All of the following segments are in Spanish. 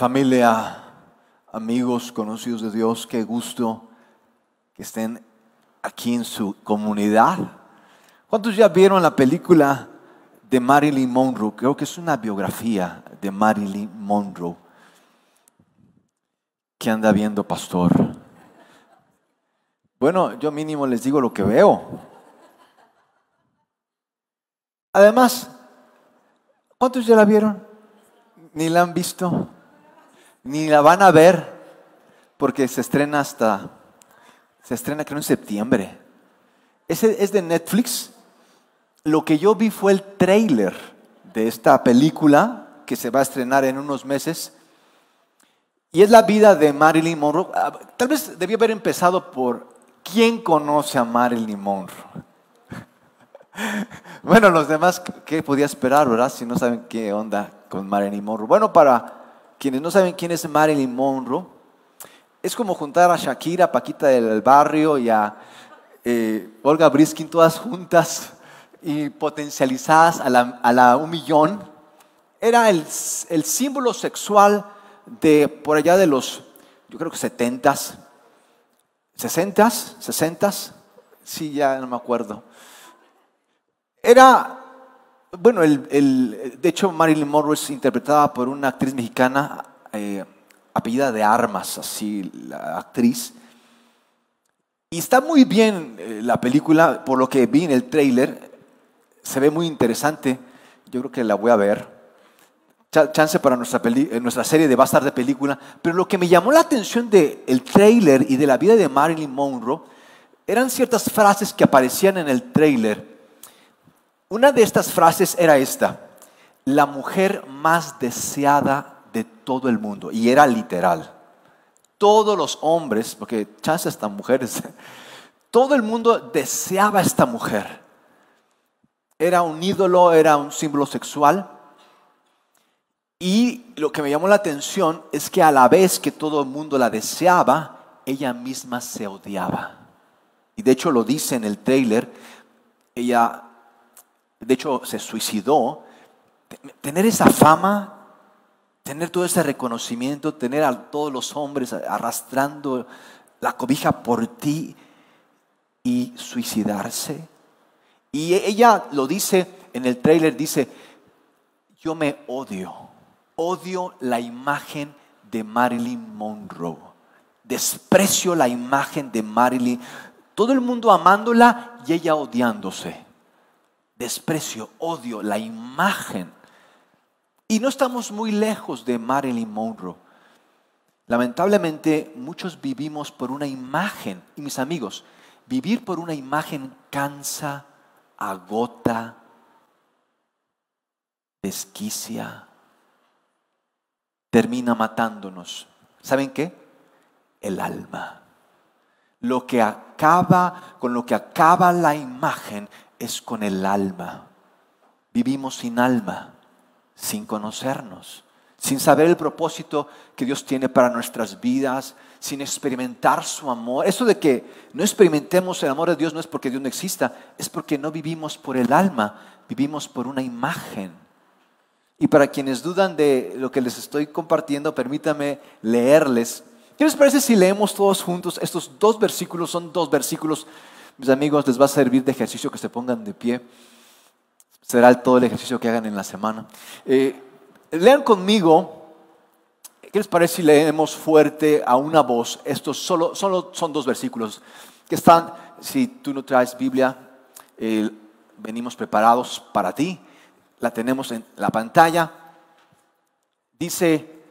Familia, amigos, conocidos de Dios, qué gusto que estén aquí en su comunidad. ¿Cuántos ya vieron la película de Marilyn Monroe? Creo que es una biografía de Marilyn Monroe. ¿Qué anda viendo, pastor? Bueno, yo mínimo les digo lo que veo. Además, ¿cuántos ya la vieron? ¿Ni la han visto? Ni la van a ver porque se estrena hasta, se estrena creo en septiembre. Ese es de Netflix. Lo que yo vi fue el trailer de esta película que se va a estrenar en unos meses. Y es la vida de Marilyn Monroe. Ah, tal vez debía haber empezado por ¿quién conoce a Marilyn Monroe? bueno, los demás, ¿qué podía esperar, verdad? Si no saben qué onda con Marilyn Monroe. Bueno, para quienes no saben quién es Marilyn Monroe, es como juntar a Shakira, Paquita del Barrio y a eh, Olga Briskin todas juntas y potencializadas a la, un millón. Era el, símbolo sexual de por allá de los, yo creo que 70s, 60s, 60s, sí, ya no me acuerdo. Era bueno, el, de hecho Marilyn Monroe es interpretada por una actriz mexicana eh, apellida de Armas, así la actriz. Y está muy bien eh, la película, por lo que vi en el trailer, se ve muy interesante. Yo creo que la voy a ver. Chance para nuestra, eh, nuestra serie de Bastar de película. Pero lo que me llamó la atención del el trailer y de la vida de Marilyn Monroe eran ciertas frases que aparecían en el trailer una de estas frases era esta, la mujer más deseada de todo el mundo, y era literal. Todos los hombres, porque chance estas mujeres, todo el mundo deseaba esta mujer. Era un ídolo, era un símbolo sexual. Y lo que me llamó la atención es que a la vez que todo el mundo la deseaba, ella misma se odiaba. Y de hecho lo dice en el trailer, ella de hecho se suicidó, tener esa fama, tener todo ese reconocimiento, tener a todos los hombres arrastrando la cobija por ti y suicidarse. Y ella lo dice en el trailer, dice, yo me odio, odio la imagen de Marilyn Monroe, desprecio la imagen de Marilyn, todo el mundo amándola y ella odiándose desprecio, odio, la imagen. Y no estamos muy lejos de Marilyn Monroe. Lamentablemente muchos vivimos por una imagen. Y mis amigos, vivir por una imagen cansa, agota, desquicia, termina matándonos. ¿Saben qué? El alma. Lo que acaba, con lo que acaba la imagen es con el alma. Vivimos sin alma, sin conocernos, sin saber el propósito que Dios tiene para nuestras vidas, sin experimentar su amor. Eso de que no experimentemos el amor de Dios no es porque Dios no exista, es porque no vivimos por el alma, vivimos por una imagen. Y para quienes dudan de lo que les estoy compartiendo, permítame leerles. ¿Qué les parece si leemos todos juntos estos dos versículos? Son dos versículos mis amigos, les va a servir de ejercicio que se pongan de pie. Será todo el ejercicio que hagan en la semana. Eh, lean conmigo. ¿Qué les parece si leemos fuerte a una voz? Estos solo, son dos versículos que están, si tú no traes Biblia, eh, venimos preparados para ti. La tenemos en la pantalla. Dice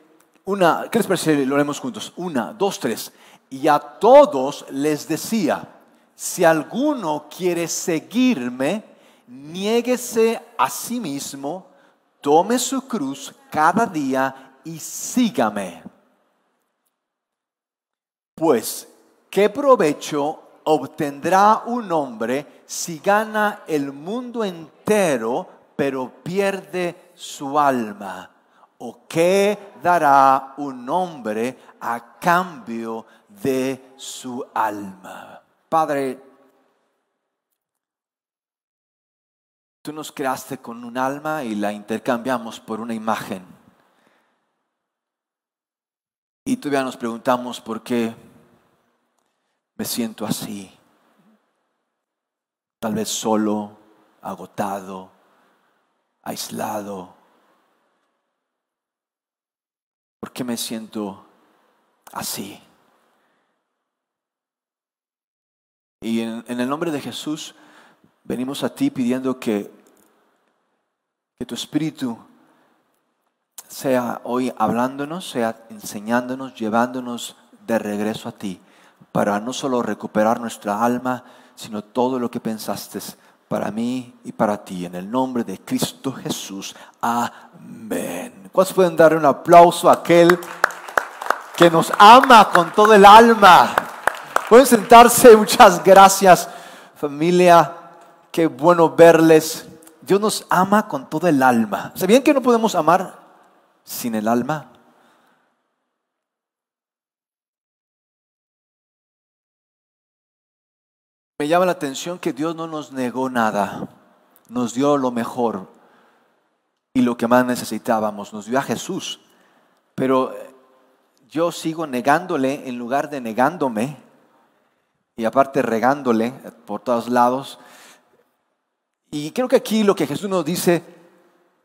una, ¿qué les parece lo leemos juntos? Una, dos, tres. Y a todos les decía, si alguno quiere seguirme, niéguese a sí mismo, tome su cruz cada día y sígame. Pues, ¿qué provecho obtendrá un hombre si gana el mundo entero, pero pierde su alma? ¿O qué dará un hombre a cambio de su alma? Padre, tú nos creaste con un alma y la intercambiamos por una imagen. Y todavía nos preguntamos por qué me siento así. Tal vez solo, agotado, aislado. ¿Por qué me siento así? Y en, el nombre de Jesús venimos a ti pidiendo que, que tu Espíritu sea hoy hablándonos, sea enseñándonos, llevándonos de regreso a ti, para no solo recuperar nuestra alma, sino todo lo que pensaste para mí y para ti. En el nombre de Cristo Jesús. Amén. ¿Cuántos pueden dar un aplauso a aquel que nos ama con todo el alma? Pueden sentarse. Muchas gracias, familia. Qué bueno verles. Dios nos ama con todo el alma. ¿Sabían que no podemos amar sin el alma? Me llama la atención que Dios no nos negó nada, nos dio lo mejor y lo que más necesitábamos, nos dio a Jesús. Pero yo sigo negándole en lugar de negándome y aparte regándole por todos lados. Y creo que aquí lo que Jesús nos dice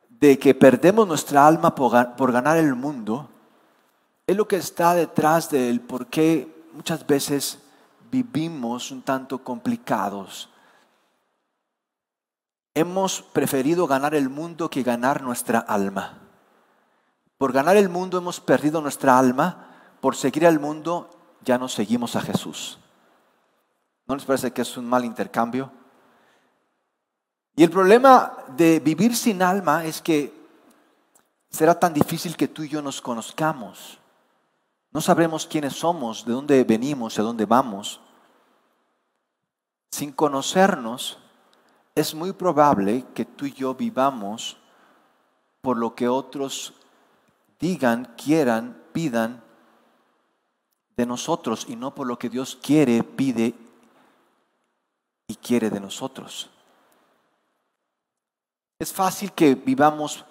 de que perdemos nuestra alma por, ganar el mundo, es lo que está detrás del por qué muchas veces vivimos un tanto complicados. Hemos preferido ganar el mundo que ganar nuestra alma. Por ganar el mundo hemos perdido nuestra alma, por seguir al mundo ya no seguimos a Jesús. ¿No les parece que es un mal intercambio? Y el problema de vivir sin alma es que será tan difícil que tú y yo nos conozcamos. No sabremos quiénes somos, de dónde venimos, a dónde vamos. Sin conocernos, es muy probable que tú y yo vivamos por lo que otros digan, quieran, pidan de nosotros y no por lo que Dios quiere, pide y quiere de nosotros. Es fácil que vivamos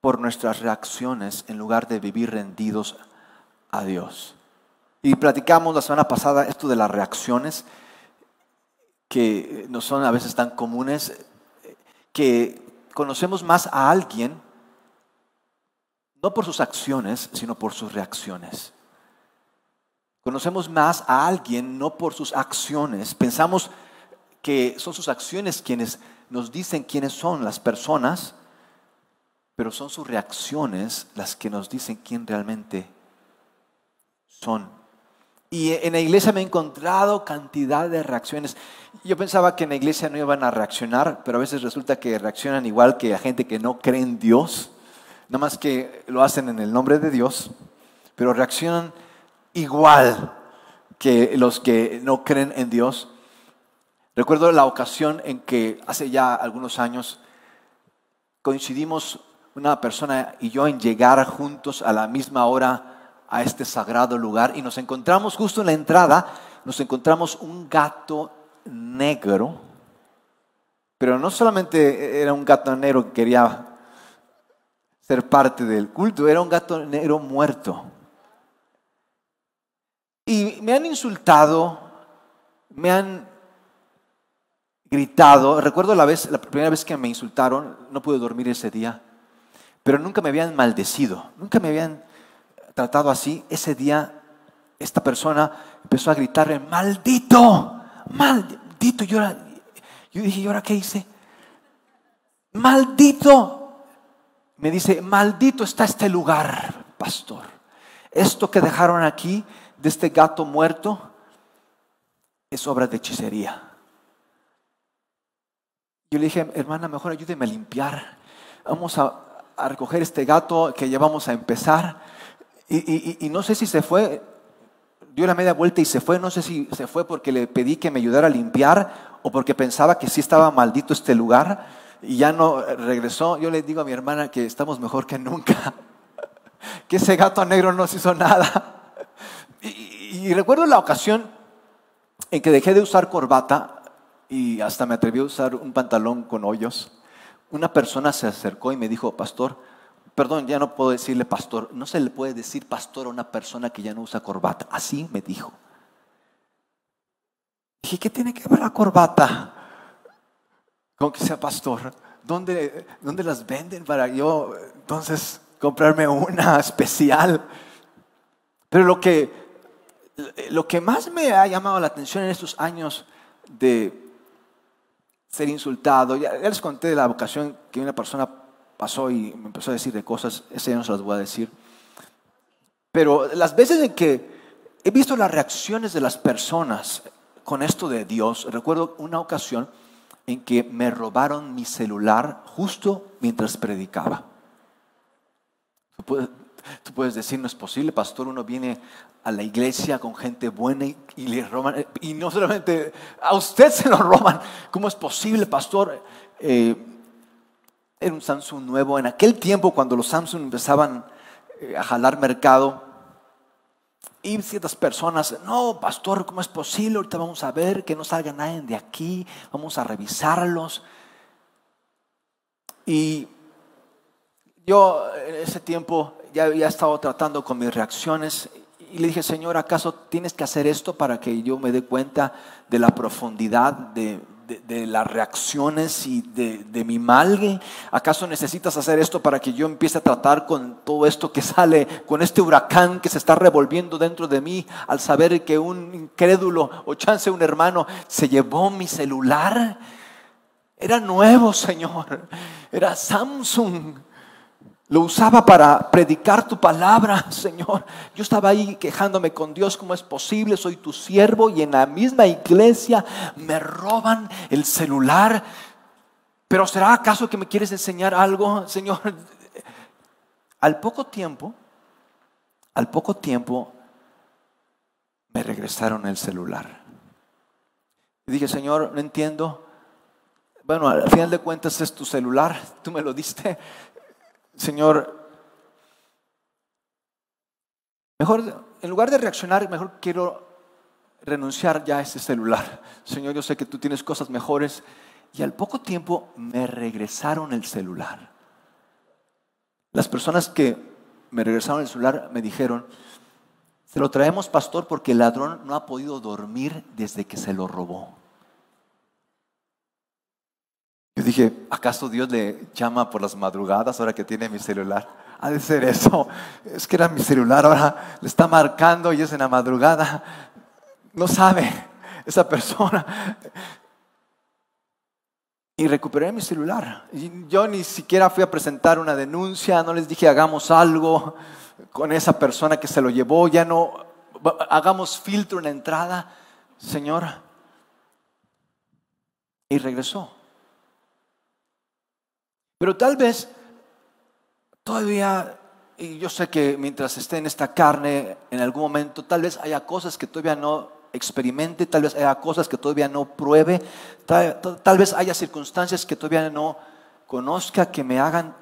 por nuestras reacciones en lugar de vivir rendidos a Dios. Y platicamos la semana pasada esto de las reacciones que no son a veces tan comunes, que conocemos más a alguien no por sus acciones, sino por sus reacciones. Conocemos más a alguien no por sus acciones. Pensamos que son sus acciones quienes nos dicen quiénes son las personas, pero son sus reacciones las que nos dicen quién realmente son. Y en la iglesia me he encontrado cantidad de reacciones. Yo pensaba que en la iglesia no iban a reaccionar, pero a veces resulta que reaccionan igual que a gente que no cree en Dios, nada más que lo hacen en el nombre de Dios, pero reaccionan igual que los que no creen en Dios. Recuerdo la ocasión en que hace ya algunos años coincidimos una persona y yo en llegar juntos a la misma hora a este sagrado lugar y nos encontramos justo en la entrada, nos encontramos un gato negro, pero no solamente era un gato negro que quería ser parte del culto, era un gato negro muerto. Y me han insultado, me han gritado. Recuerdo la, vez, la primera vez que me insultaron, no pude dormir ese día, pero nunca me habían maldecido, nunca me habían tratado así. Ese día esta persona empezó a gritarme, maldito, maldito. Yo, yo dije, ¿y ahora qué hice? Maldito. Me dice, maldito está este lugar, pastor. Esto que dejaron aquí de este gato muerto es obra de hechicería. Yo le dije, hermana, mejor ayúdeme a limpiar. Vamos a, recoger este gato que ya vamos a empezar. Y, no sé si se fue, dio la media vuelta y se fue. No sé si se fue porque le pedí que me ayudara a limpiar o porque pensaba que sí estaba maldito este lugar y ya no regresó. Yo le digo a mi hermana que estamos mejor que nunca, que ese gato negro no se hizo nada. Y, recuerdo la ocasión en que dejé de usar corbata y hasta me atreví a usar un pantalón con hoyos. Una persona se acercó y me dijo, pastor, Perdón, ya no puedo decirle pastor. No se le puede decir pastor a una persona que ya no usa corbata. Así me dijo. Dije, ¿qué tiene que ver la corbata con que sea pastor? ¿Dónde, ¿Dónde las venden para yo entonces comprarme una especial? Pero lo que, lo que más me ha llamado la atención en estos años de ser insultado, ya, les conté de la vocación que una persona pasó y me empezó a decir de cosas, ese ya no se las voy a decir. Pero las veces en que he visto las reacciones de las personas con esto de Dios, recuerdo una ocasión en que me robaron mi celular justo mientras predicaba. Tú puedes, decir, no es posible, pastor, uno viene a la iglesia con gente buena y, le roban, y no solamente a usted se lo roban, ¿cómo es posible, pastor? Eh, era un Samsung nuevo, en aquel tiempo cuando los Samsung empezaban eh, a jalar mercado, y ciertas personas, no, pastor, ¿cómo es posible? Ahorita vamos a ver que no salga nadie de aquí, vamos a revisarlos. Y yo en ese tiempo ya había estado tratando con mis reacciones y le dije, Señor, ¿acaso tienes que hacer esto para que yo me dé cuenta de la profundidad de, de, las reacciones y de, mi mal? ¿Acaso necesitas hacer esto para que yo empiece a tratar con todo esto que sale, con este huracán que se está revolviendo dentro de mí al saber que un incrédulo o chance un hermano se llevó mi celular? Era nuevo, Señor. Era Samsung. Lo usaba para predicar tu palabra, Señor. Yo estaba ahí quejándome con Dios, ¿cómo es posible? Soy tu siervo y en la misma iglesia me roban el celular. Pero ¿será acaso que me quieres enseñar algo, Señor? Al poco tiempo, al poco tiempo, me regresaron el celular. Y dije, Señor, no entiendo. Bueno, al final de cuentas es tu celular, tú me lo diste. Señor, mejor, en lugar de reaccionar, mejor quiero renunciar ya a ese celular. Señor, yo sé que tú tienes cosas mejores. Y al poco tiempo me regresaron el celular. Las personas que me regresaron el celular me dijeron, se lo traemos, pastor, porque el ladrón no ha podido dormir desde que se lo robó. Yo dije, ¿acaso Dios le llama por las madrugadas ahora que tiene mi celular? Ha de ser eso. Es que era mi celular, ahora le está marcando y es en la madrugada. No sabe esa persona. Y recuperé mi celular. Yo ni siquiera fui a presentar una denuncia, no les dije hagamos algo con esa persona que se lo llevó, ya no hagamos filtro en la entrada, Señor. Y regresó. Pero tal vez todavía, y yo sé que mientras esté en esta carne, en algún momento, tal vez haya cosas que todavía no experimente, tal vez haya cosas que todavía no pruebe, tal, vez haya circunstancias que todavía no conozca que me hagan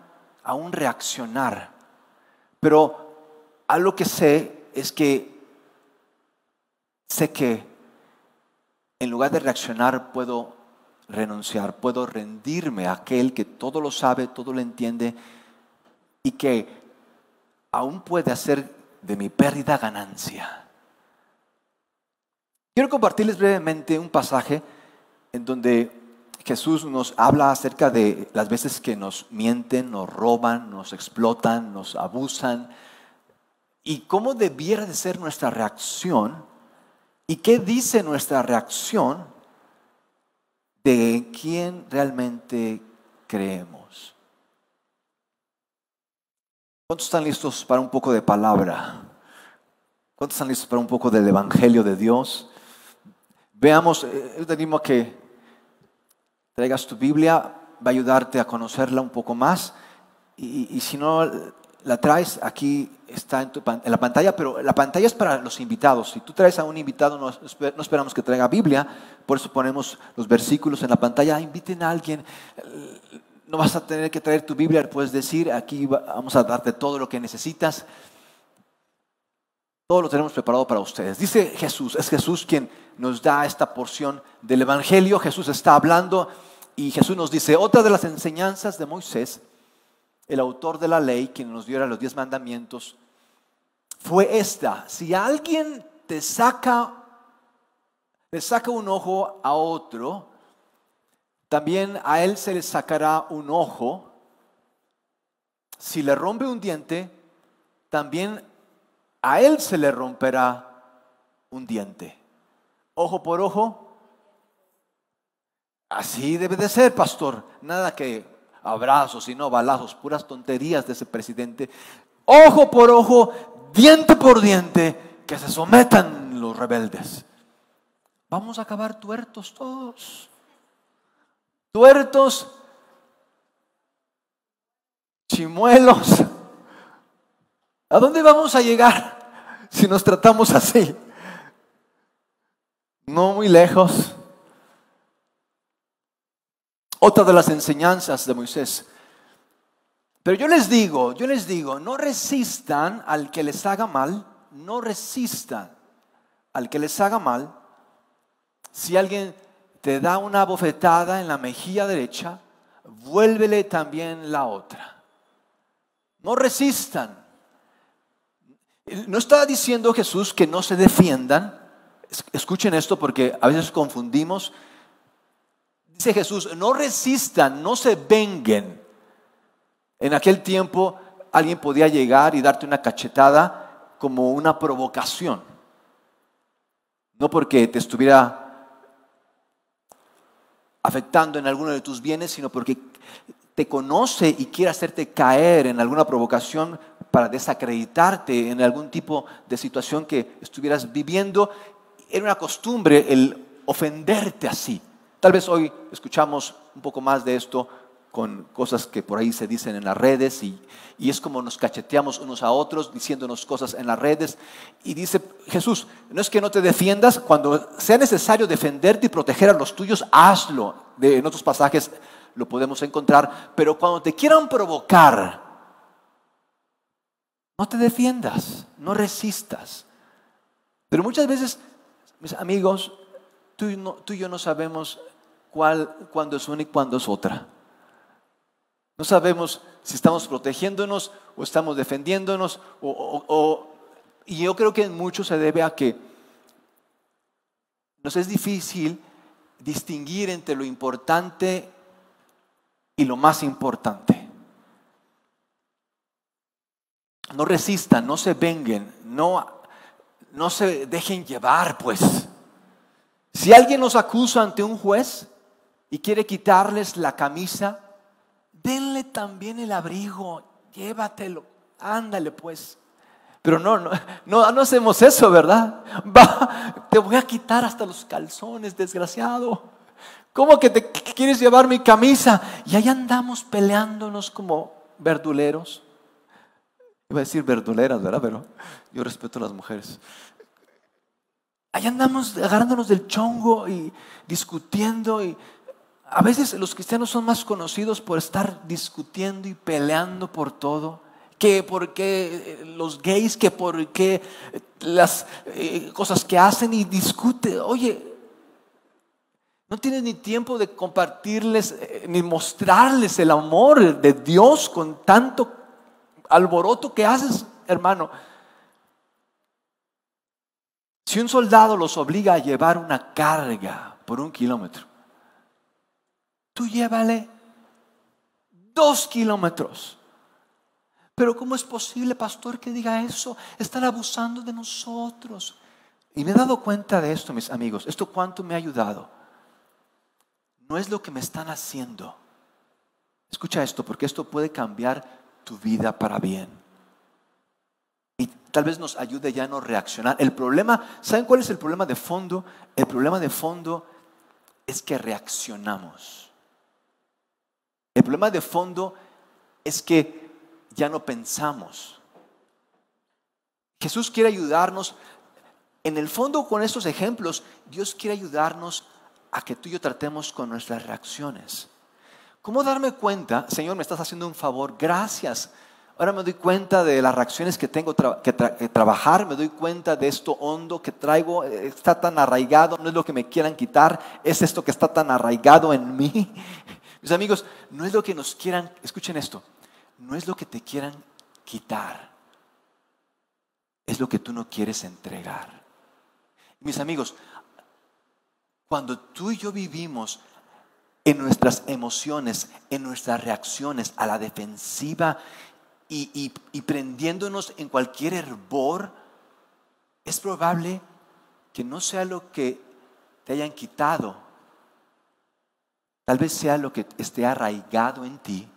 aún reaccionar. Pero algo que sé es que sé que en lugar de reaccionar puedo renunciar, puedo rendirme a aquel que todo lo sabe, todo lo entiende y que aún puede hacer de mi pérdida ganancia. Quiero compartirles brevemente un pasaje en donde Jesús nos habla acerca de las veces que nos mienten, nos roban, nos explotan, nos abusan y cómo debiera de ser nuestra reacción y qué dice nuestra reacción de quién realmente creemos. ¿Cuántos están listos para un poco de palabra? ¿Cuántos están listos para un poco del Evangelio de Dios? Veamos, eh, yo te animo a que traigas tu Biblia, va a ayudarte a conocerla un poco más. Y, y si no la traes, aquí está en, la pantalla, pero la pantalla es para los invitados. Si tú traes a un invitado, no, esperamos que traiga Biblia, por eso ponemos los versículos en la pantalla. inviten a alguien, no vas a tener que traer tu Biblia, puedes decir, aquí vamos a darte todo lo que necesitas. Todo lo tenemos preparado para ustedes. Dice Jesús, es Jesús quien nos da esta porción del Evangelio. Jesús está hablando y Jesús nos dice, otra de las enseñanzas de Moisés el autor de la ley, quien nos diera los diez mandamientos, fue esta. Si alguien te saca, le saca un ojo a otro, también a él se le sacará un ojo. Si le rompe un diente, también a él se le romperá un diente. Ojo por ojo. Así debe de ser, pastor. Nada que abrazos y no balazos, puras tonterías de ese presidente. Ojo por ojo, diente por diente, que se sometan los rebeldes. Vamos a acabar tuertos todos. Tuertos, chimuelos. ¿A dónde vamos a llegar si nos tratamos así? No muy lejos. Otra de las enseñanzas de Moisés. Pero yo les digo, yo les digo, no resistan al que les haga mal, no resistan al que les haga mal. Si alguien te da una bofetada en la mejilla derecha, vuélvele también la otra. No resistan. No estaba diciendo Jesús que no se defiendan. Escuchen esto porque a veces confundimos Dice Jesús, no resistan, no se venguen. En aquel tiempo alguien podía llegar y darte una cachetada como una provocación. No porque te estuviera afectando en alguno de tus bienes, sino porque te conoce y quiere hacerte caer en alguna provocación para desacreditarte en algún tipo de situación que estuvieras viviendo. Era una costumbre el ofenderte así. Tal vez hoy escuchamos un poco más de esto con cosas que por ahí se dicen en las redes y, es como nos cacheteamos unos a otros diciéndonos cosas en las redes. Y dice Jesús, no es que no te defiendas, cuando sea necesario defenderte y proteger a los tuyos, hazlo. En otros pasajes lo podemos encontrar, pero cuando te quieran provocar, no te defiendas, no resistas. Pero muchas veces, mis amigos, tú y yo no sabemos cuál, cuándo es una y cuándo es otra. No sabemos si estamos protegiéndonos o estamos defendiéndonos. y yo creo que en mucho se debe a que nos es difícil distinguir entre lo importante y lo más importante. No resistan, no se venguen, no, no se dejen llevar, pues. Si alguien los acusa ante un juez, y quiere quitarles la camisa, denle también el abrigo, llévatelo, ándale pues. Pero no, no, no, hacemos eso, ¿verdad? Va, te voy a quitar hasta los calzones, desgraciado. ¿Cómo que te quieres llevar mi camisa? Y ahí andamos peleándonos como verduleros. Iba a decir verduleras, ¿verdad? Pero yo respeto a las mujeres. Ahí andamos agarrándonos del chongo y discutiendo y a veces los cristianos son más conocidos por estar discutiendo y peleando por todo, que porque eh, los gays, que porque las eh, cosas que hacen y discute. Oye, no tienes ni tiempo de compartirles eh, ni mostrarles el amor de Dios con tanto alboroto que haces, hermano. Si un soldado los obliga a llevar una carga por un kilómetro, tú llévale dos kilómetros. Pero ¿cómo es posible, pastor, que diga eso? Están abusando de nosotros. Y me he dado cuenta de esto, mis amigos. Esto cuánto me ha ayudado. No es lo que me están haciendo. Escucha esto, porque esto puede cambiar tu vida para bien. Y tal vez nos ayude ya a no reaccionar. El problema, ¿saben cuál es el problema de fondo? El problema de fondo es que reaccionamos. El problema de fondo es que ya no pensamos. Jesús quiere ayudarnos. En el fondo, con estos ejemplos, Dios quiere ayudarnos a que tú y yo tratemos con nuestras reacciones. ¿Cómo darme cuenta, Señor, me estás haciendo un favor? Gracias. Ahora me doy cuenta de las reacciones que tengo que, trabajar, me doy cuenta de esto hondo que traigo, está tan arraigado, no es lo que me quieran quitar, es esto que está tan arraigado en mí. Mis amigos, no es lo que nos quieran, escuchen esto, no es lo que te quieran quitar, es lo que tú no quieres entregar. Mis amigos, cuando tú y yo vivimos en nuestras emociones, en nuestras reacciones a la defensiva y, prendiéndonos en cualquier hervor, es probable que no sea lo que te hayan quitado, tal vez sea lo que esté arraigado en ti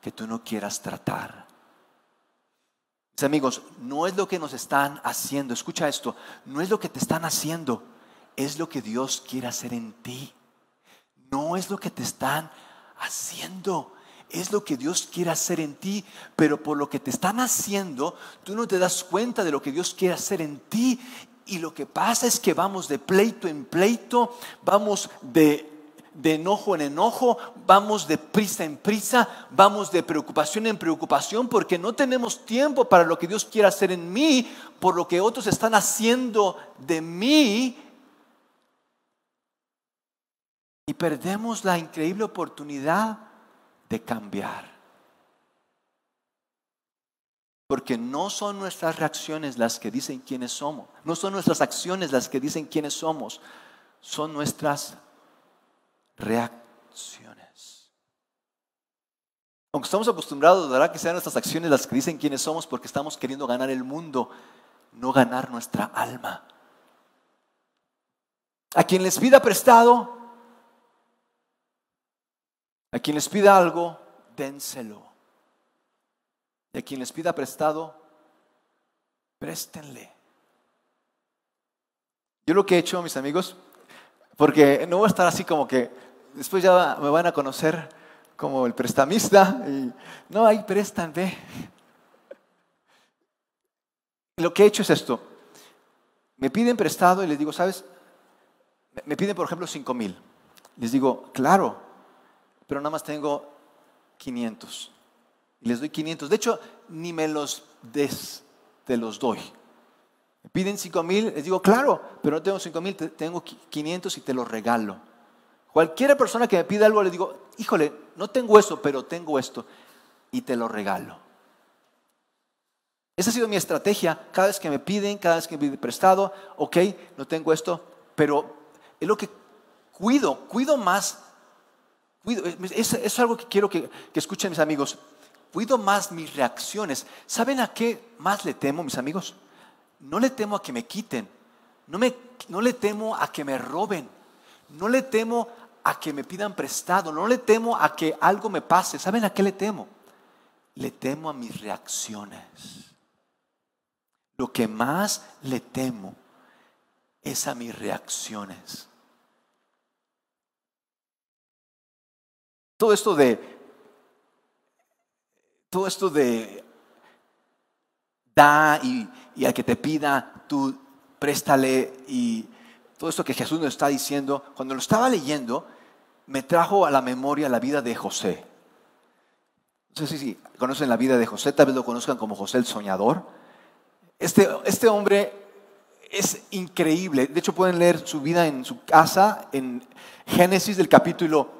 que tú no quieras tratar. Mis amigos, no es lo que nos están haciendo, escucha esto, no es lo que te están haciendo, es lo que Dios quiere hacer en ti. No es lo que te están haciendo, es lo que Dios quiere hacer en ti, pero por lo que te están haciendo, tú no te das cuenta de lo que Dios quiere hacer en ti. Y lo que pasa es que vamos de pleito en pleito, vamos de, de enojo en enojo, vamos de prisa en prisa, vamos de preocupación en preocupación, porque no tenemos tiempo para lo que Dios quiere hacer en mí, por lo que otros están haciendo de mí y perdemos la increíble oportunidad de cambiar. Porque no son nuestras reacciones las que dicen quiénes somos, no son nuestras acciones las que dicen quiénes somos, son nuestras reacciones. Aunque estamos acostumbrados, ¿verdad? Que sean nuestras acciones las que dicen quiénes somos porque estamos queriendo ganar el mundo, no ganar nuestra alma. A quien les pida prestado, a quien les pida algo, dénselo. Y a quien les pida prestado, préstenle. Yo lo que he hecho, mis amigos, porque no voy a estar así como que después ya me van a conocer como el prestamista y no, ahí prestan, ve. Lo que he hecho es esto. Me piden prestado y les digo, ¿sabes? Me piden, por ejemplo, cinco mil. Les digo, claro, pero nada más tengo 500. Y les doy 500. De hecho, ni me los des, te los doy. Me piden 5 mil, les digo, claro, pero no tengo 5 mil, tengo 500 y te los regalo. Cualquier persona que me pida algo, le digo, híjole, no tengo eso, pero tengo esto y te lo regalo. Esa ha sido mi estrategia. Cada vez que me piden, cada vez que me piden prestado, ok, no tengo esto, pero es lo que cuido, cuido más es, algo que quiero que, escuchen mis amigos. Cuido más mis reacciones. ¿Saben a qué más le temo, mis amigos? No le temo a que me quiten. No, me, no le temo a que me roben. No le temo a que me pidan prestado. No le temo a que algo me pase. ¿Saben a qué le temo? Le temo a mis reacciones. Lo que más le temo es a mis reacciones. Todo esto de, todo esto de da y, y al que te pida, tú préstale y todo esto que Jesús nos está diciendo, cuando lo estaba leyendo, me trajo a la memoria la vida de José. No sé si conocen la vida de José, tal vez lo conozcan como José el soñador. Este, este hombre es increíble. De hecho, pueden leer su vida en su casa, en Génesis del capítulo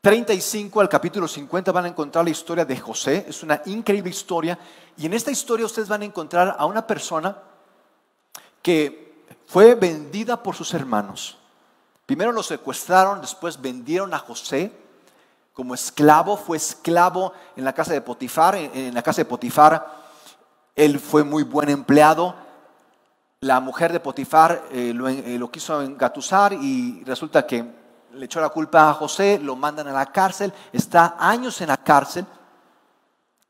35 al capítulo 50 van a encontrar la historia de José. Es una increíble historia. Y en esta historia ustedes van a encontrar a una persona que fue vendida por sus hermanos. Primero lo secuestraron, después vendieron a José como esclavo. Fue esclavo en la casa de Potifar. En la casa de Potifar él fue muy buen empleado. La mujer de Potifar eh, lo, eh, lo quiso engatusar y resulta que le echó la culpa a José, lo mandan a la cárcel, está años en la cárcel.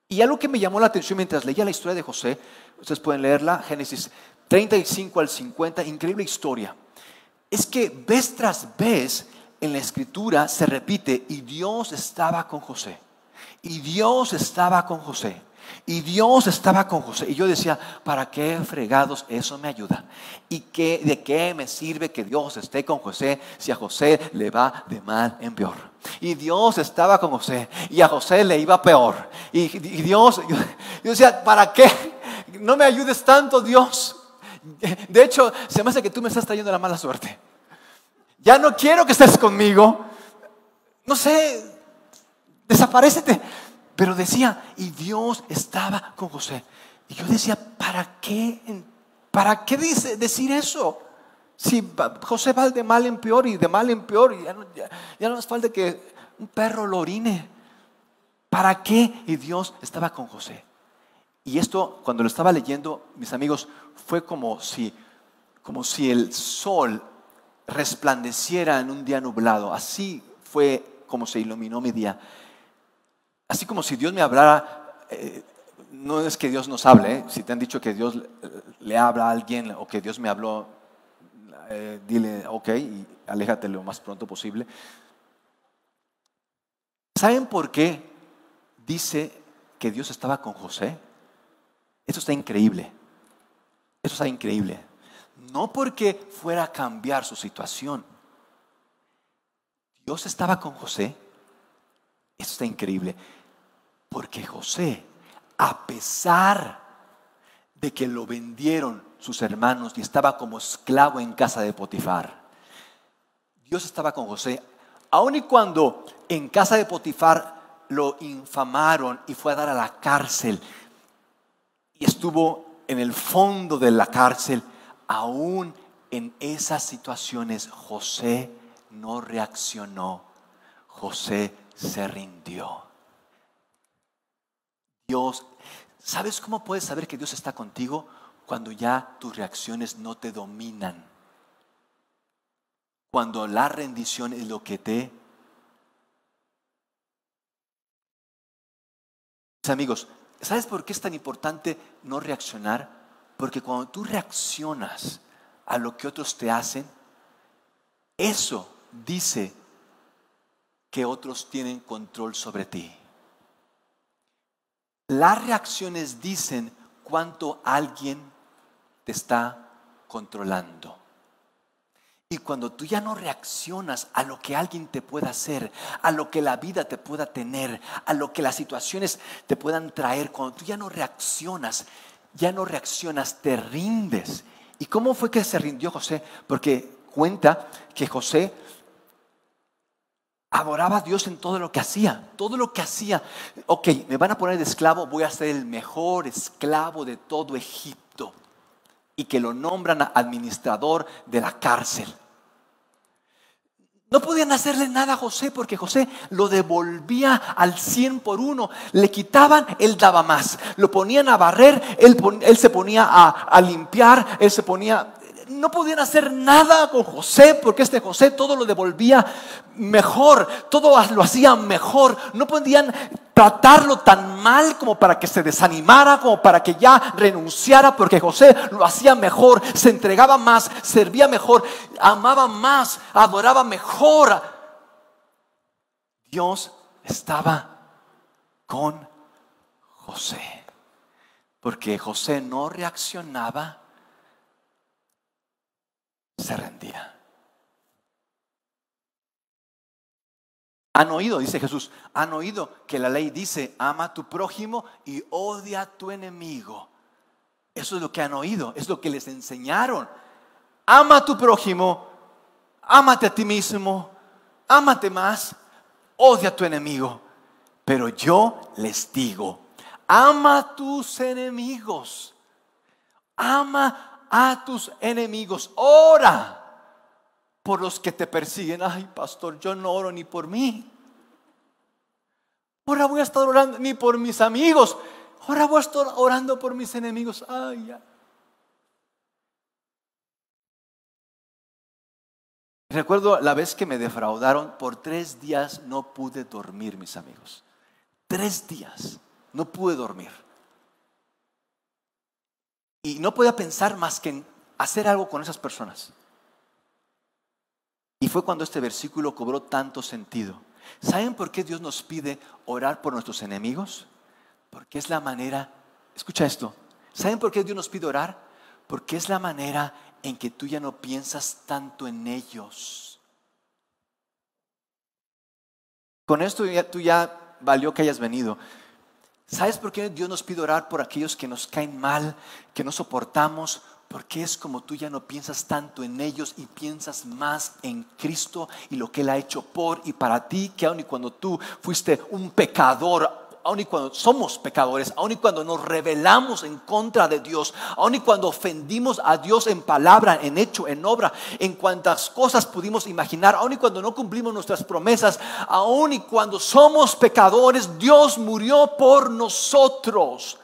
Y algo que me llamó la atención mientras leía la historia de José, ustedes pueden leerla, Génesis 35 al 50, increíble historia, es que vez tras vez en la escritura se repite, y Dios estaba con José, y Dios estaba con José. Y Dios estaba con José. Y yo decía, ¿para qué fregados eso me ayuda? ¿Y qué, de qué me sirve que Dios esté con José si a José le va de mal en peor? Y Dios estaba con José y a José le iba peor. Y, Dios, decía, ¿para qué? No me ayudes tanto, Dios. De hecho, se me hace que tú me estás trayendo la mala suerte. Ya no quiero que estés conmigo. No sé, desaparecete. Pero decía, y Dios estaba con José. Y yo decía, ¿para qué? ¿Para qué dice, decir eso? Si José va de mal en peor y de mal en peor, ya no, ya, no falta que un perro lo orine. ¿Para qué? Y Dios estaba con José. Y esto, cuando lo estaba leyendo, mis amigos, fue como si, como si el sol resplandeciera en un día nublado. Así fue como se iluminó mi día. Así como si Dios me hablara, eh, no es que Dios nos hable, ¿eh? si te han dicho que Dios le habla a alguien o que Dios me habló, eh, dile ok y aléjate lo más pronto posible. ¿Saben por qué dice que Dios estaba con José? Eso está increíble. Eso está increíble. No porque fuera a cambiar su situación. Dios estaba con José. Eso está increíble. Porque José, a pesar de que lo vendieron sus hermanos y estaba como esclavo en casa de Potifar, Dios estaba con José. Aun y cuando en casa de Potifar lo infamaron y fue a dar a la cárcel y estuvo en el fondo de la cárcel, aún en esas situaciones José no reaccionó, José se rindió. Dios, ¿sabes cómo puedes saber que Dios está contigo? Cuando ya tus reacciones no te dominan. Cuando la rendición es lo que te... amigos, ¿sabes por qué es tan importante no reaccionar? Porque cuando tú reaccionas a lo que otros te hacen, eso dice que otros tienen control sobre ti. Las reacciones dicen cuánto alguien te está controlando. Y cuando tú ya no reaccionas a lo que alguien te pueda hacer, a lo que la vida te pueda tener, a lo que las situaciones te puedan traer, cuando tú ya no reaccionas, ya no reaccionas, te rindes. ¿Y cómo fue que se rindió José? Porque cuenta que José adoraba a Dios en todo lo que hacía, todo lo que hacía. Ok, me van a poner de esclavo, voy a ser el mejor esclavo de todo Egipto. Y que lo nombran administrador de la cárcel. No podían hacerle nada a José porque José lo devolvía al cien por uno. Le quitaban, él daba más. Lo ponían a barrer, él, se ponía a, a limpiar, él se ponía no podían hacer nada con José porque este José todo lo devolvía mejor, todo lo hacía mejor. No podían tratarlo tan mal como para que se desanimara, como para que ya renunciara, porque José lo hacía mejor, se entregaba más, servía mejor, amaba más, adoraba mejor. Dios estaba con José, porque José no reaccionaba se rendía. Han oído, dice Jesús, han oído que la ley dice, ama a tu prójimo y odia a tu enemigo. Eso es lo que han oído, es lo que les enseñaron. Ama a tu prójimo, ámate a ti mismo, ámate más, odia a tu enemigo. Pero yo les digo, ama a tus enemigos, ama a tus enemigos. Ora por los que te persiguen. Ay, pastor, yo no oro ni por mí. Ahora voy a estar orando ni por mis amigos. Ahora voy a estar orando por mis enemigos. Ay. Recuerdo la vez que me defraudaron, por tres días no pude dormir, mis amigos. Tres días no pude dormir. Y no podía pensar más que en hacer algo con esas personas. Y fue cuando este versículo cobró tanto sentido. ¿Saben por qué Dios nos pide orar por nuestros enemigos? Porque es la manera, escucha esto, ¿saben por qué Dios nos pide orar? Porque es la manera en que tú ya no piensas tanto en ellos. Con esto ya, tú ya valió que hayas venido. ¿Sabes por qué Dios nos pide orar por aquellos que nos caen mal, que no soportamos? Porque es como tú ya no piensas tanto en ellos y piensas más en Cristo y lo que Él ha hecho por y para ti, que aun y cuando tú fuiste un pecador aun y cuando somos pecadores, aun y cuando nos rebelamos en contra de Dios, aun y cuando ofendimos a Dios en palabra, en hecho, en obra, en cuantas cosas pudimos imaginar, aun y cuando no cumplimos nuestras promesas, aun y cuando somos pecadores, Dios murió por nosotros.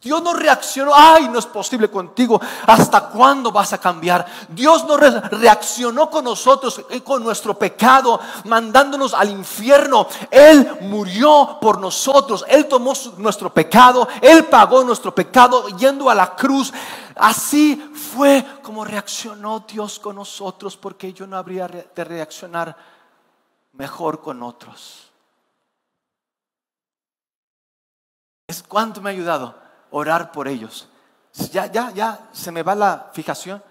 Dios no reaccionó, ay, no es posible contigo, ¿hasta cuándo vas a cambiar? Dios no reaccionó con nosotros, eh, con nuestro pecado, mandándonos al infierno. Él murió por nosotros, Él tomó nuestro pecado, Él pagó nuestro pecado yendo a la cruz. Así fue como reaccionó Dios con nosotros, porque yo no habría de reaccionar mejor con otros. ¿Es cuánto me ha ayudado? Orar por ellos. Ya, ya, ya se me va la fijación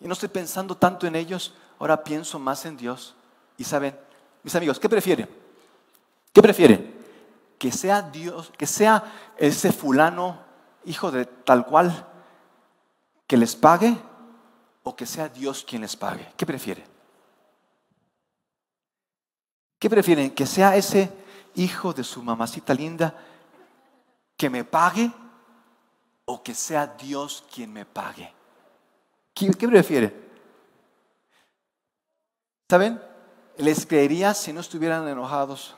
y no estoy pensando tanto en ellos, ahora pienso más en Dios. Y saben, mis amigos, ¿qué prefieren? ¿Qué prefieren? Que sea Dios, que sea ese fulano, hijo de tal cual, que les pague o que sea Dios quien les pague. ¿Qué prefieren? ¿Qué prefieren? Que sea ese hijo de su mamacita linda que me pague o que sea Dios quien me pague? ¿Qué, prefiere? ¿Saben? Les creería si no estuvieran enojados,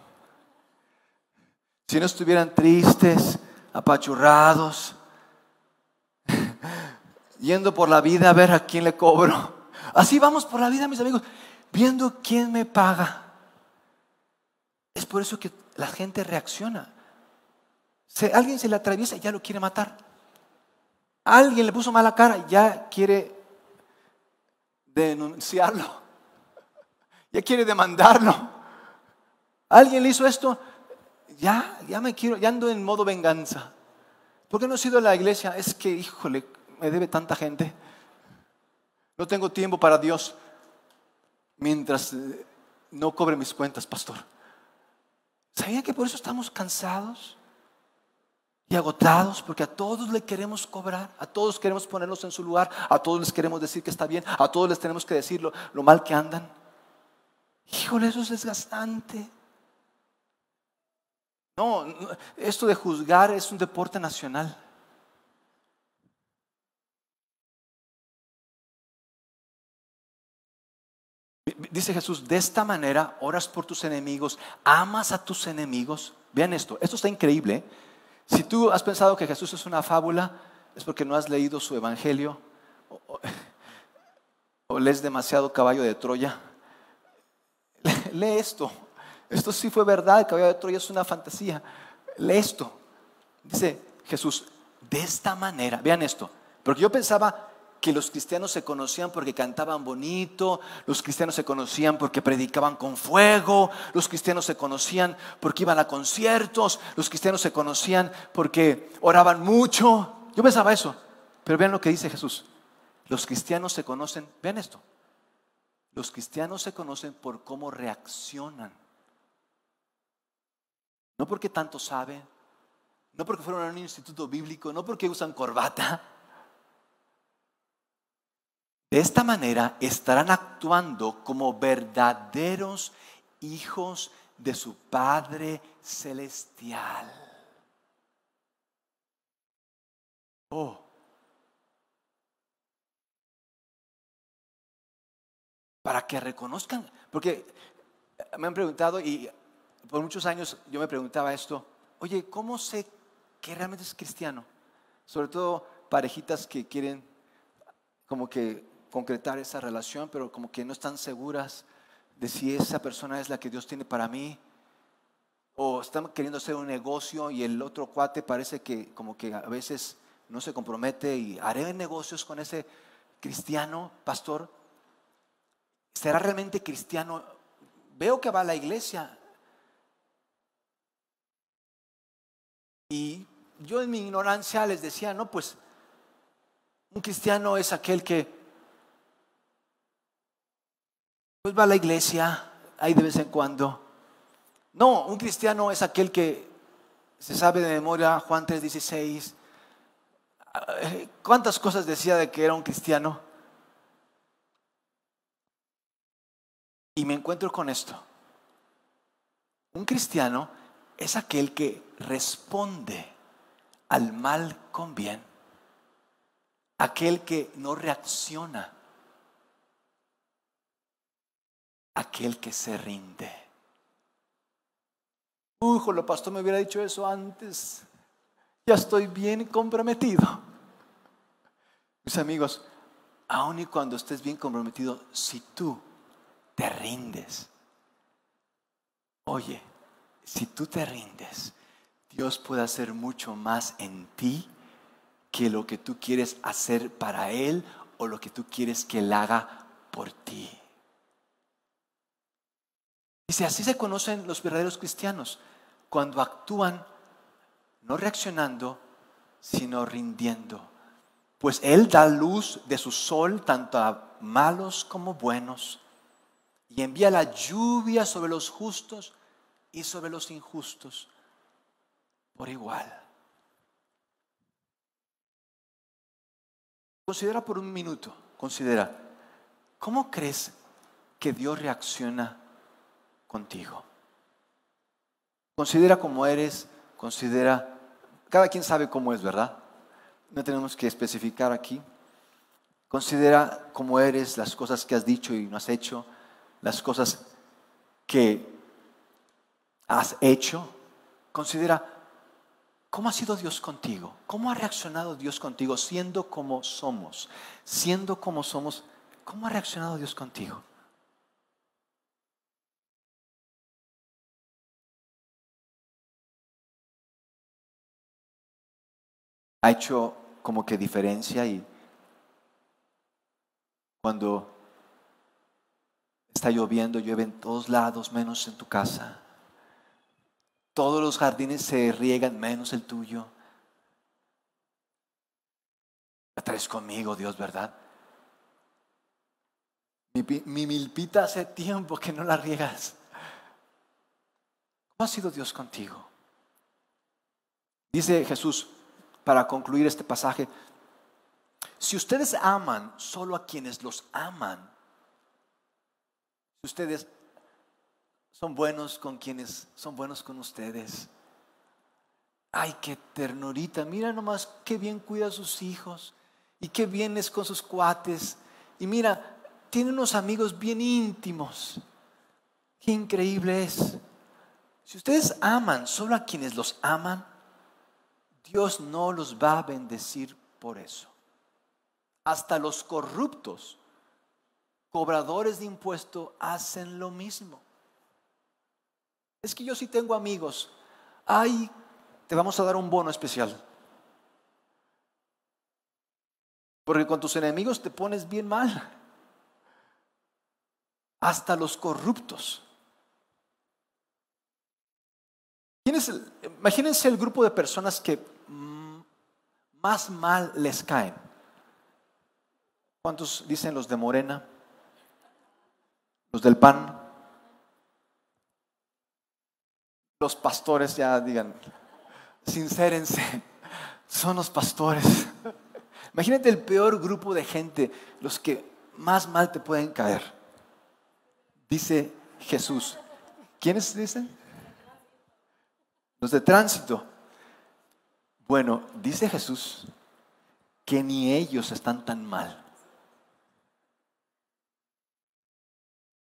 si no estuvieran tristes, apachurrados, yendo por la vida a ver a quién le cobro. Así vamos por la vida, mis amigos, viendo quién me paga. Es por eso que la gente reacciona. Si alguien se le atraviesa, ya lo quiere matar. Alguien le puso mala cara, ya quiere denunciarlo, ya quiere demandarlo. Alguien le hizo esto, ya, ya me quiero, ya ando en modo venganza. ¿Por qué no he sido a la iglesia? Es que, híjole, me debe tanta gente. No tengo tiempo para Dios mientras eh, no cobre mis cuentas, pastor. ¿Sabía que por eso estamos cansados? Y agotados porque a todos le queremos cobrar, a todos queremos ponerlos en su lugar, a todos les queremos decir que está bien, a todos les tenemos que decir lo, mal que andan. Híjole, eso es desgastante. No, esto de juzgar es un deporte nacional. Dice Jesús, de esta manera oras por tus enemigos, amas a tus enemigos. Vean esto, esto está increíble. ¿eh? Si tú has pensado que Jesús es una fábula, es porque no has leído su evangelio o, lees demasiado caballo de Troya. Lee esto. Esto sí fue verdad, el caballo de Troya es una fantasía. Lee esto. Dice Jesús, de esta manera, vean esto, porque yo pensaba que los cristianos se conocían porque cantaban bonito, los cristianos se conocían porque predicaban con fuego, los cristianos se conocían porque iban a conciertos, los cristianos se conocían porque oraban mucho. Yo pensaba eso, pero vean lo que dice Jesús. Los cristianos se conocen, vean esto, los cristianos se conocen por cómo reaccionan. No porque tanto saben, no porque fueron a un instituto bíblico, no porque usan corbata, de esta manera estarán actuando como verdaderos hijos de su Padre Celestial. Oh. Para que reconozcan, porque me han preguntado y por muchos años yo me preguntaba esto, oye, ¿cómo sé que realmente es cristiano? Sobre todo parejitas que quieren como que concretar esa relación, pero como que no están seguras de si esa persona es la que Dios tiene para mí. O están queriendo hacer un negocio y el otro cuate parece que como que a veces no se compromete y haré negocios con ese cristiano, pastor. ¿Será realmente cristiano? Veo que va a la iglesia. Y yo en mi ignorancia les decía, no, pues un cristiano es aquel que pues va a la iglesia, ahí de vez en cuando. No, un cristiano es aquel que se sabe de memoria Juan 3:16. ¿Cuántas cosas decía de que era un cristiano? Y me encuentro con esto. Un cristiano es aquel que responde al mal con bien, aquel que no reacciona, aquel que se rinde. Uy, lo pastor me hubiera dicho eso antes. Ya estoy bien comprometido. Mis amigos, aun y cuando estés bien comprometido, si tú te rindes, oye, si tú te rindes, Dios puede hacer mucho más en ti que lo que tú quieres hacer para Él o lo que tú quieres que Él haga por ti. Dice, así se conocen los verdaderos cristianos, cuando actúan no reaccionando, sino rindiendo. Pues Él da luz de su sol tanto a malos como buenos y envía la lluvia sobre los justos y sobre los injustos por igual. Considera por un minuto, considera, ¿cómo crees que Dios reacciona contigo? Considera cómo eres, considera, cada quien sabe cómo es, ¿verdad? No tenemos que especificar aquí. Considera cómo eres, las cosas que has dicho y no has hecho, las cosas que has hecho. Considera cómo ha sido Dios contigo, cómo ha reaccionado Dios contigo siendo como somos, siendo como somos, cómo ha reaccionado Dios contigo. Ha hecho como que diferencia y cuando está lloviendo, llueve en todos lados menos en tu casa. Todos los jardines se riegan menos el tuyo. La traes conmigo, Dios, ¿verdad? Mi, milpita hace tiempo que no la riegas. ¿Cómo ha sido Dios contigo? Dice Jesús, para concluir este pasaje, si ustedes aman solo a quienes los aman, si ustedes son buenos con quienes son buenos con ustedes. Ay, qué ternurita. Mira nomás qué bien cuida a sus hijos y qué bien es con sus cuates. Y mira, tiene unos amigos bien íntimos. Qué increíble es. Si ustedes aman solo a quienes los aman, Dios no los va a bendecir por eso. Hasta los corruptos, cobradores de impuesto, hacen lo mismo. Es que yo sí tengo amigos. Ay, te vamos a dar un bono especial. Porque con tus enemigos te pones bien mal. Hasta los corruptos. imagínense el grupo de personas que más mal les caen. ¿Cuántos dicen los de Morena? Los del PAN. los pastores ya digan, sincérense, son los pastores. Imagínate el peor grupo de gente, los que más mal te pueden caer. Dice Jesús. ¿Quiénes dicen? Los de tránsito. Bueno, dice Jesús que ni ellos están tan mal.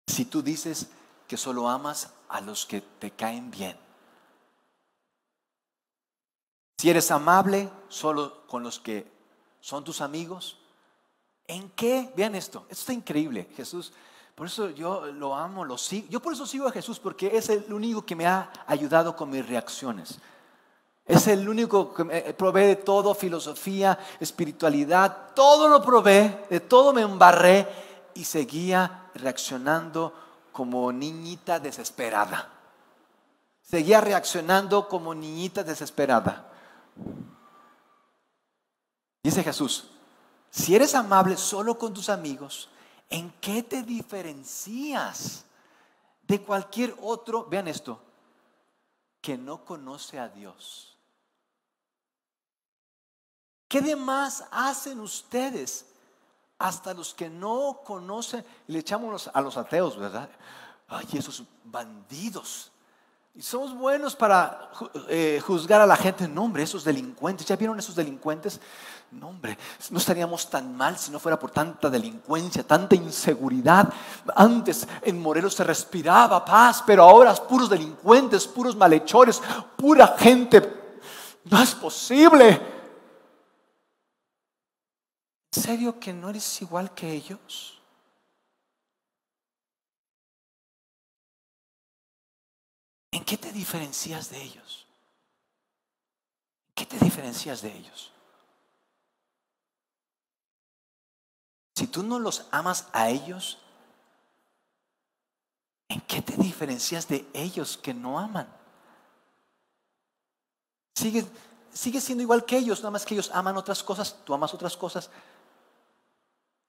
Si tú dices que solo amas a los que te caen bien. Si eres amable solo con los que son tus amigos, ¿en qué? Vean esto, esto está increíble, Jesús. Por eso yo lo amo, lo sigo. Yo por eso sigo a Jesús, porque es el único que me ha ayudado con mis reacciones. Es el único que me provee de todo, filosofía, espiritualidad, todo lo provee, de todo me embarré y seguía reaccionando como niñita desesperada. Seguía reaccionando como niñita desesperada. Dice Jesús, si eres amable solo con tus amigos, ¿en qué te diferencias de cualquier otro, vean esto, que no conoce a Dios? ¿Qué demás hacen ustedes hasta los que no conocen, y le echamos a los ateos, ¿verdad? Ay, esos bandidos. Y somos buenos para eh, juzgar a la gente. No, hombre, esos delincuentes. ¿Ya vieron esos delincuentes? No, hombre, no estaríamos tan mal si no fuera por tanta delincuencia, tanta inseguridad. Antes en Morelos se respiraba paz, pero ahora puros delincuentes, puros malhechores, pura gente. No es posible. ¿En serio que no eres igual que ellos? ¿En qué te diferencias de ellos? ¿En qué te diferencias de ellos? Si tú no los amas a ellos, ¿en qué te diferencias de ellos que no aman? Sigue, sigue siendo igual que ellos, nada más que ellos aman otras cosas, tú amas otras cosas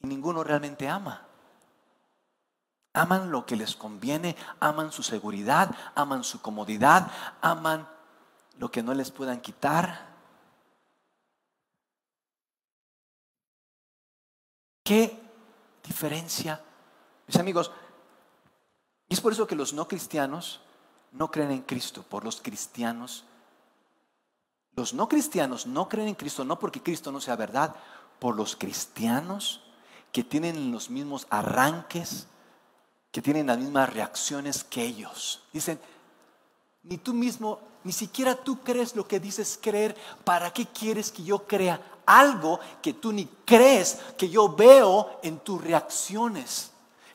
y ninguno realmente ama. Aman lo que les conviene, aman su seguridad, aman su comodidad, aman lo que no les puedan quitar. ¿Qué diferencia? Mis amigos, y es por eso que los no cristianos no creen en Cristo, por los cristianos. Los no cristianos no creen en Cristo, no porque Cristo no sea verdad, por los cristianos que tienen los mismos arranques, que tienen las mismas reacciones que ellos. Dicen, ni tú mismo, ni siquiera tú crees lo que dices creer. ¿Para qué quieres que yo crea algo que tú ni crees que yo veo en tus reacciones?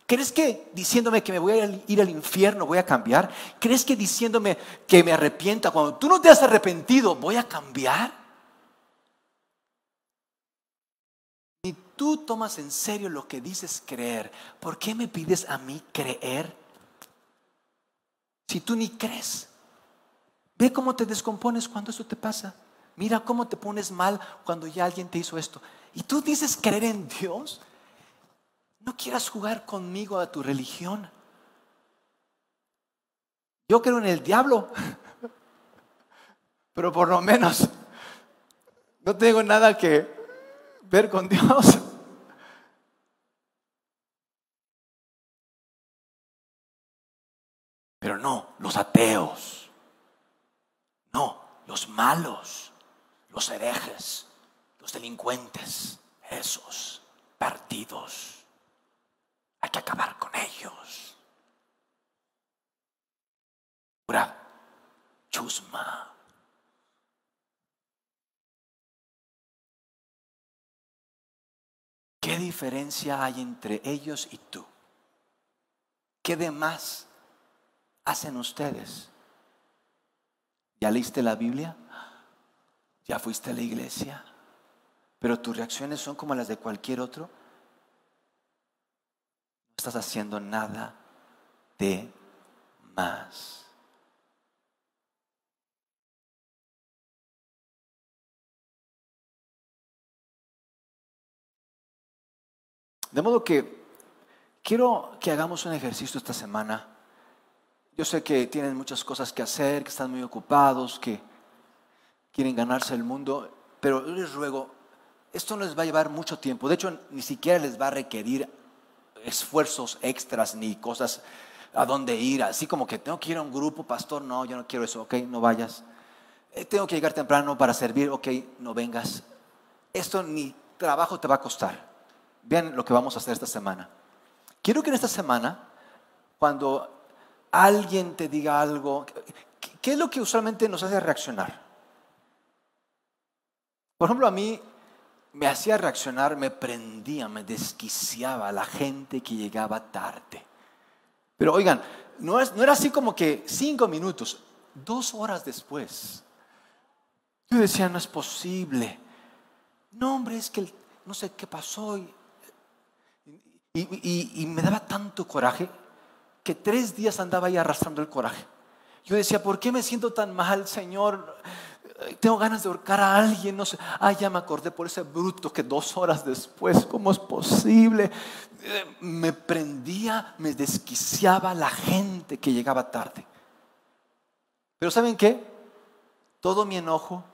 ¿Crees que diciéndome que me voy a ir al infierno voy a cambiar? ¿Crees que diciéndome que me arrepienta cuando tú no te has arrepentido voy a cambiar? Tú tomas en serio lo que dices creer, ¿por qué me pides a mí creer? Si tú ni crees. Ve cómo te descompones cuando eso te pasa. Mira cómo te pones mal cuando ya alguien te hizo esto. Y tú dices creer en Dios. No quieras jugar conmigo a tu religión. Yo creo en el diablo. Pero por lo menos no tengo nada que ver con Dios. Los ateos. No, los malos, los herejes, los delincuentes, esos partidos. Hay que acabar con ellos. Pura chusma. ¿Qué diferencia hay entre ellos y tú? ¿Qué de más hacen ustedes? ¿Ya leíste la Biblia? ¿Ya fuiste a la iglesia? Pero tus reacciones son como las de cualquier otro. No estás haciendo nada de más. De modo que quiero que hagamos un ejercicio esta semana yo sé que tienen muchas cosas que hacer, que están muy ocupados, que quieren ganarse el mundo, pero yo les ruego, esto no les va a llevar mucho tiempo. De hecho, ni siquiera les va a requerir esfuerzos extras ni cosas a dónde ir. Así como que tengo que ir a un grupo, pastor, no, yo no quiero eso, ok, no vayas. Eh, tengo que llegar temprano para servir, ok, no vengas. Esto ni trabajo te va a costar. Vean lo que vamos a hacer esta semana. Quiero que en esta semana, cuando alguien te diga algo, ¿qué es lo que usualmente nos hace reaccionar? Por ejemplo, a mí me hacía reaccionar, me prendía, me desquiciaba la gente que llegaba tarde. Pero oigan, no, era así como que cinco minutos, dos horas después. Yo decía, no es posible. No, hombre, es que no sé qué pasó. y me daba tanto coraje que tres días andaba ahí arrastrando el coraje. Yo decía, ¿por qué me siento tan mal, Señor? Tengo ganas de ahorcar a alguien, no sé. Ah, ya me acordé por ese bruto que dos horas después, ¿cómo es posible? Eh, me prendía, me desquiciaba la gente que llegaba tarde. Pero ¿saben qué? Todo mi enojo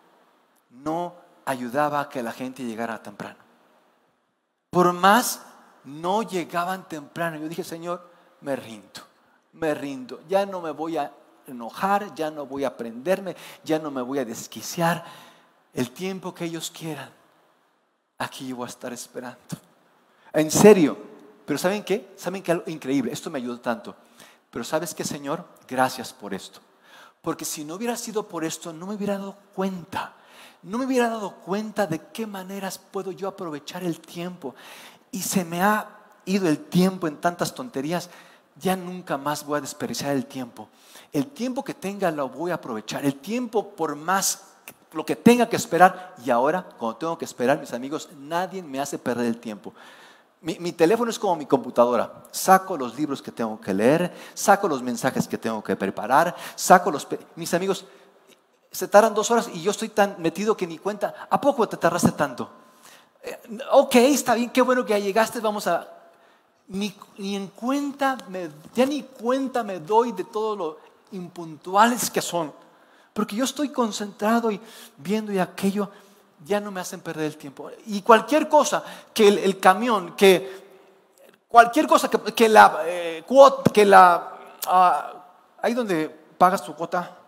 no ayudaba a que la gente llegara temprano. Por más no llegaban temprano. Yo dije, Señor, me rindo, me rindo, ya no me voy a enojar, ya no voy a prenderme, ya no me voy a desquiciar. El tiempo que ellos quieran, aquí yo voy a estar esperando. En serio. Pero ¿saben qué? ¿Saben qué? Algo increíble. Esto me ayudó tanto. Pero ¿sabes qué, Señor? Gracias por esto. Porque si no hubiera sido por esto, no me hubiera dado cuenta. No me hubiera dado cuenta de qué maneras puedo yo aprovechar el tiempo. Y se me ha ido el tiempo en tantas tonterías. Ya nunca más voy a desperdiciar el tiempo. El tiempo que tenga lo voy a aprovechar. El tiempo por más lo que tenga que esperar. Y ahora, cuando tengo que esperar, mis amigos, nadie me hace perder el tiempo. Mi, teléfono es como mi computadora. Saco los libros que tengo que leer, saco los mensajes que tengo que preparar, saco los... Mis amigos, se tardan dos horas y yo estoy tan metido que ni cuenta. ¿A poco te tardaste tanto? Eh, ok, está bien, qué bueno que ya llegaste, vamos a... Ni, ni en cuenta, me, ya ni cuenta me doy de todo lo impuntuales que son. Porque yo estoy concentrado y viendo y aquello ya no me hacen perder el tiempo. Y cualquier cosa que el, camión, que cualquier cosa que, la eh, cuota, que la, ah, ahí donde pagas tu cuota,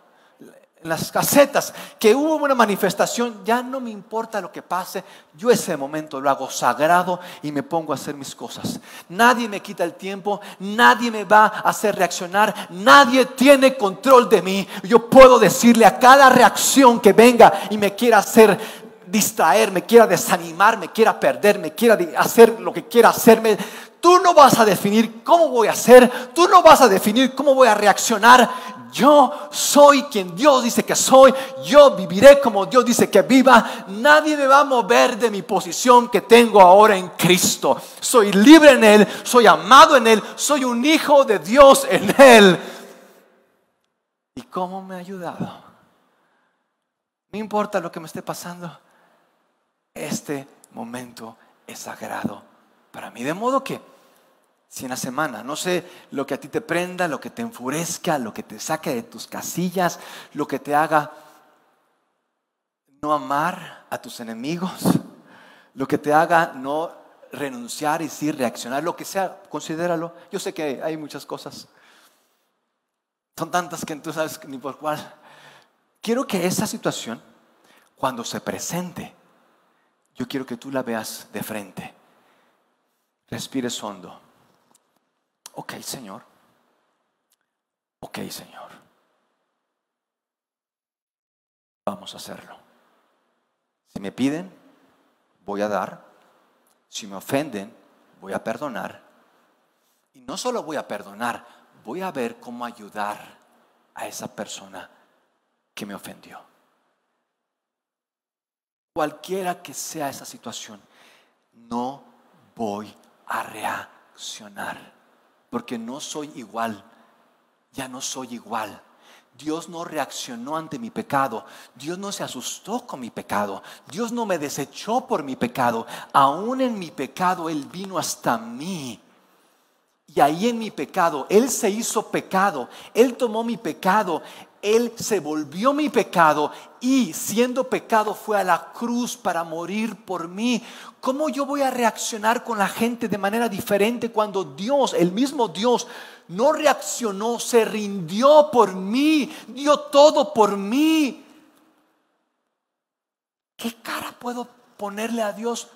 en las casetas, que hubo una manifestación, ya no me importa lo que pase, yo ese momento lo hago sagrado y me pongo a hacer mis cosas. Nadie me quita el tiempo, nadie me va a hacer reaccionar, nadie tiene control de mí. Yo puedo decirle a cada reacción que venga y me quiera hacer distraer, me quiera desanimar, me quiera perder, me quiera hacer lo que quiera hacerme. Tú no vas a definir cómo voy a hacer, tú no vas a definir cómo voy a reaccionar. Yo soy quien Dios dice que soy, yo viviré como Dios dice que viva. Nadie me va a mover de mi posición que tengo ahora en Cristo. Soy libre en Él, soy amado en Él, soy un hijo de Dios en Él. ¿Y cómo me ha ayudado? No importa lo que me esté pasando este momento es sagrado para mí. De modo que, si en la semana, no sé lo que a ti te prenda, lo que te enfurezca, lo que te saque de tus casillas, lo que te haga no amar a tus enemigos, lo que te haga no renunciar y sí reaccionar, lo que sea, considéralo. Yo sé que hay muchas cosas. Son tantas que tú sabes ni por cuál. Quiero que esa situación, cuando se presente, yo quiero que tú la veas de frente. Respires hondo. Ok, Señor. Ok, Señor. Vamos a hacerlo. Si me piden, voy a dar. Si me ofenden, voy a perdonar. Y no solo voy a perdonar, voy a ver cómo ayudar a esa persona que me ofendió cualquiera que sea esa situación, no voy a reaccionar, porque no soy igual, ya no soy igual. Dios no reaccionó ante mi pecado. Dios no se asustó con mi pecado. Dios no me desechó por mi pecado. Aún en mi pecado Él vino hasta mí. Y ahí en mi pecado, Él se hizo pecado. Él tomó mi pecado. Él se volvió mi pecado y siendo pecado fue a la cruz para morir por mí. ¿Cómo yo voy a reaccionar con la gente de manera diferente cuando Dios, el mismo Dios, no reaccionó, se rindió por mí, dio todo por mí? ¿Qué cara puedo ponerle a Dios?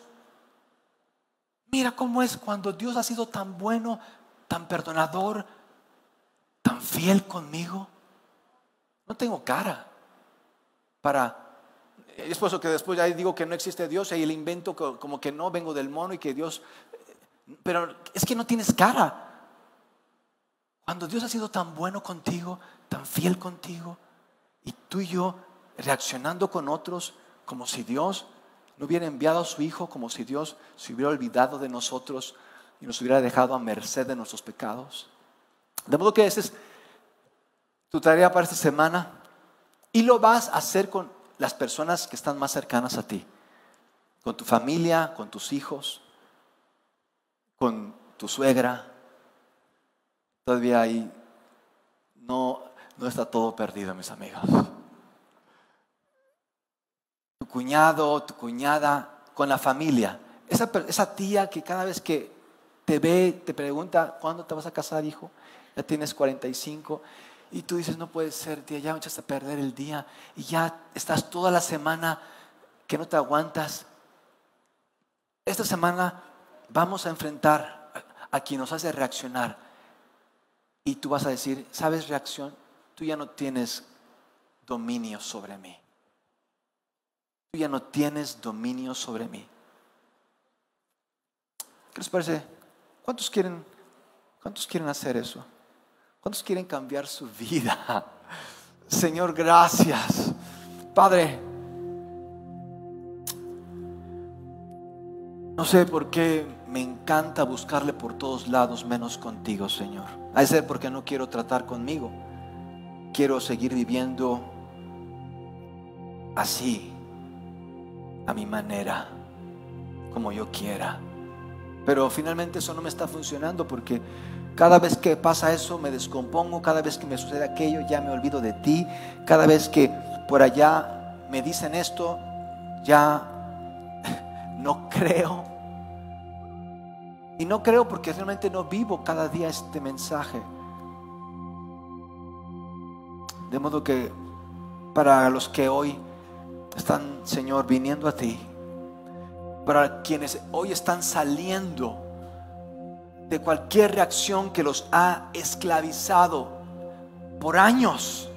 Mira cómo es cuando Dios ha sido tan bueno, tan perdonador, tan fiel conmigo. No tengo cara para... Es por eso que después ya digo que no existe Dios y el invento como que no vengo del mono y que Dios... Pero es que no tienes cara. Cuando Dios ha sido tan bueno contigo, tan fiel contigo, y tú y yo reaccionando con otros como si Dios no hubiera enviado a su Hijo, como si Dios se hubiera olvidado de nosotros y nos hubiera dejado a merced de nuestros pecados. De modo que ese es tu tarea para esta semana y lo vas a hacer con las personas que están más cercanas a ti, con tu familia, con tus hijos, con tu suegra. Todavía ahí no, no está todo perdido, mis amigos. Tu cuñado, tu cuñada, con la familia. Esa, esa tía que cada vez que te ve, te pregunta, ¿cuándo te vas a casar, hijo? Ya tienes 45 y tú dices, no puede ser, tía, ya me echaste a perder el día y ya estás toda la semana que no te aguantas. Esta semana vamos a enfrentar a, quien nos hace reaccionar y tú vas a decir, ¿sabes reacción? Tú ya no tienes dominio sobre mí. Tú ya no tienes dominio sobre mí. ¿Qué les parece? ¿Cuántos quieren, cuántos quieren hacer eso? ¿Cuántos quieren cambiar su vida? Señor, gracias. Padre, no sé por qué me encanta buscarle por todos lados menos contigo, Señor. A ser porque no quiero tratar conmigo. Quiero seguir viviendo así, a mi manera, como yo quiera. Pero finalmente eso no me está funcionando porque cada vez que pasa eso me descompongo, cada vez que me sucede aquello ya me olvido de ti, cada vez que por allá me dicen esto, ya no creo. Y no creo porque realmente no vivo cada día este mensaje. De modo que para los que hoy están, Señor, viniendo a ti, para quienes hoy están saliendo, de cualquier reacción que los ha esclavizado por años.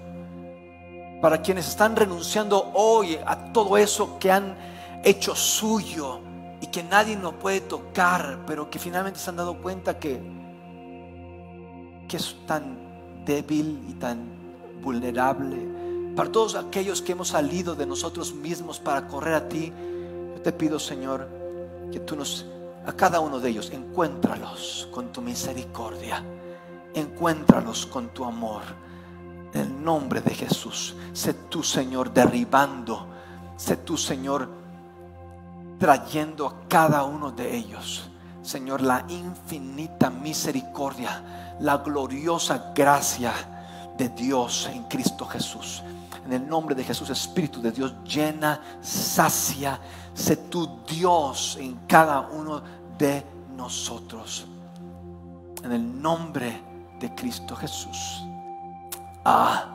Para quienes están renunciando hoy a todo eso que han hecho suyo y que nadie nos puede tocar, pero que finalmente se han dado cuenta que, que es tan débil y tan vulnerable. Para todos aquellos que hemos salido de nosotros mismos para correr a ti, yo te pido, Señor, que tú nos a cada uno de ellos, encuéntralos con tu misericordia, encuéntralos con tu amor. En el nombre de Jesús, sé tú, Señor, derribando, sé tú, Señor, trayendo a cada uno de ellos, Señor, la infinita misericordia, la gloriosa gracia de Dios en Cristo Jesús. En el nombre de Jesús, Espíritu de Dios, llena, sacia, sé tu Dios en cada uno de nosotros. En el nombre de Cristo Jesús. Amén.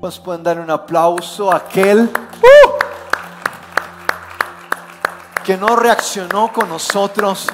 Pues pueden dar un aplauso a aquel ¡uh! que no reaccionó con nosotros.